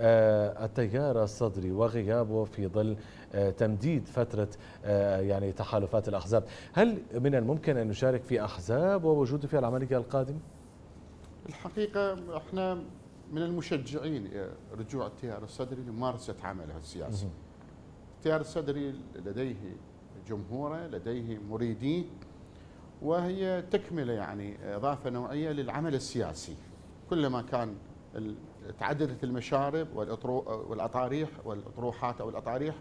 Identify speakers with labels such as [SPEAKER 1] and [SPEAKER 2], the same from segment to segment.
[SPEAKER 1] التيار الصدري وغيابه في ظل تمديد فترة يعني تحالفات الأحزاب. هل من الممكن أن نشارك في أحزاب ووجوده في العملية القادمة؟
[SPEAKER 2] الحقيقة إحنا من المشجعين رجوع التيار الصدري لممارسة عمله السياسي. التيار الصدري لديه جمهوره لديه مريديه وهي تكملة يعني إضافة نوعية للعمل السياسي. كلما كان تعددت المشارب والأطاريح والأطروحات أو الأطاريح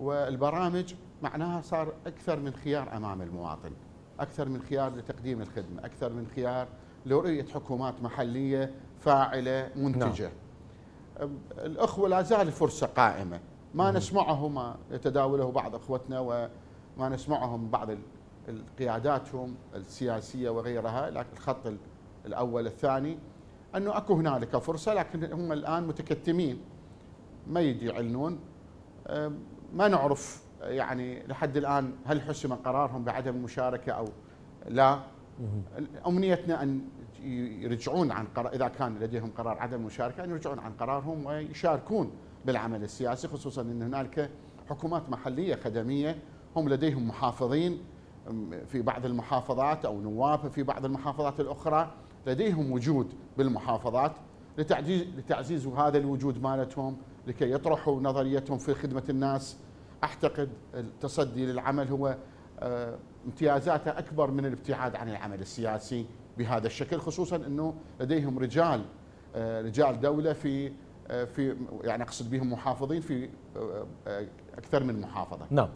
[SPEAKER 2] والبرامج معناها صار أكثر من خيار أمام المواطن أكثر من خيار لتقديم الخدمة أكثر من خيار لرؤية حكومات محلية فاعلة منتجة. نعم. الأخوة لا زال فرصة قائمة. ما نسمعه ما يتداوله بعض أخوتنا وما نسمعهم بعض قياداتهم السياسية وغيرها لكن الخط الأول الثاني أنه أكو هنالك فرصة لكن هم الآن متكتمين. ما يدي يعلنون. ما نعرف يعني لحد الآن هل حسم قرارهم بعدم المشاركة أو لا. أمنيتنا أن يرجعون عن قرار إذا كان لديهم قرار عدم المشاركة أن يرجعون عن قرارهم ويشاركون بالعمل السياسي خصوصا إن هنالك حكومات محلية خدمية هم لديهم محافظين. في بعض المحافظات أو نواب في بعض المحافظات الأخرى لديهم وجود بالمحافظات لتعزيز لتعزيز هذا الوجود مالتهم لكي يطرحوا نظريتهم في خدمة الناس أعتقد التصدي للعمل هو آه، امتيازاته أكبر من الابتعاد عن العمل السياسي بهذا الشكل خصوصا إنه لديهم رجال آه، رجال دولة في آه، في يعني أقصد بهم محافظين في أكثر من محافظة.
[SPEAKER 1] نعم.